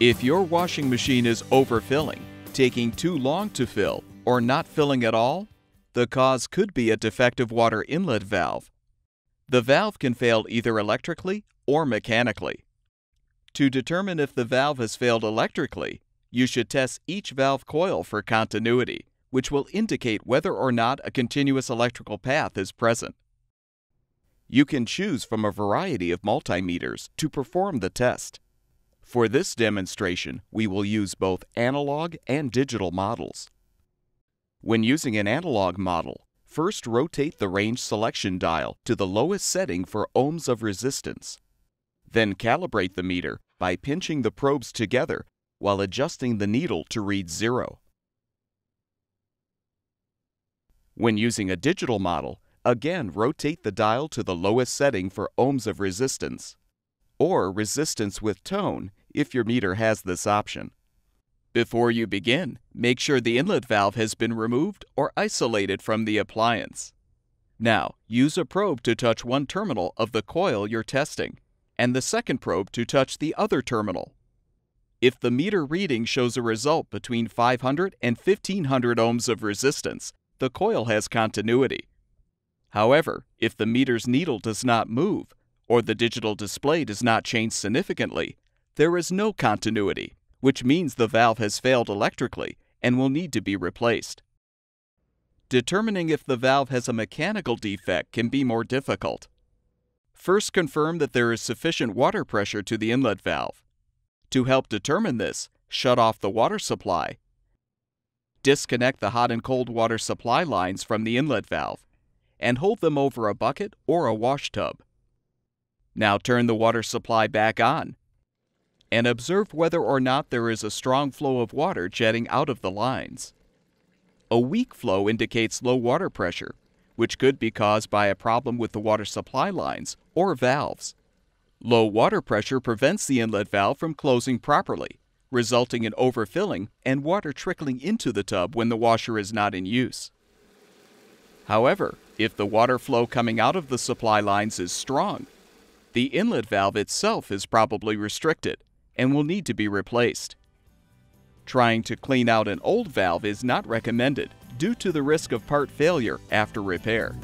If your washing machine is overfilling, taking too long to fill, or not filling at all, the cause could be a defective water inlet valve. The valve can fail either electrically or mechanically. To determine if the valve has failed electrically, you should test each valve coil for continuity, which will indicate whether or not a continuous electrical path is present. You can choose from a variety of multimeters to perform the test. For this demonstration, we will use both analog and digital models. When using an analog model, first rotate the range selection dial to the lowest setting for ohms of resistance. Then calibrate the meter by pinching the probes together while adjusting the needle to read zero. When using a digital model, again rotate the dial to the lowest setting for ohms of resistance, or resistance with tone if your meter has this option. Before you begin, make sure the inlet valve has been removed or isolated from the appliance. Now, use a probe to touch one terminal of the coil you're testing, and the second probe to touch the other terminal. If the meter reading shows a result between 500 and 1500 ohms of resistance, the coil has continuity. However, if the meter's needle does not move, or the digital display does not change significantly, there is no continuity, which means the valve has failed electrically and will need to be replaced. Determining if the valve has a mechanical defect can be more difficult. First confirm that there is sufficient water pressure to the inlet valve. To help determine this, shut off the water supply. Disconnect the hot and cold water supply lines from the inlet valve and hold them over a bucket or a wash tub. Now turn the water supply back on and observe whether or not there is a strong flow of water jetting out of the lines. A weak flow indicates low water pressure, which could be caused by a problem with the water supply lines or valves. Low water pressure prevents the inlet valve from closing properly, resulting in overfilling and water trickling into the tub when the washer is not in use. However, if the water flow coming out of the supply lines is strong, the inlet valve itself is probably restricted and will need to be replaced. Trying to clean out an old valve is not recommended due to the risk of part failure after repair.